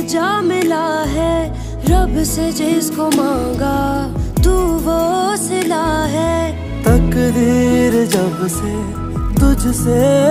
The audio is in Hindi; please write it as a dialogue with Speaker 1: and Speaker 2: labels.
Speaker 1: जा मिला है, रब से जिसको मांगा, तू वो सिला है।
Speaker 2: तकदीर जब से तुझसे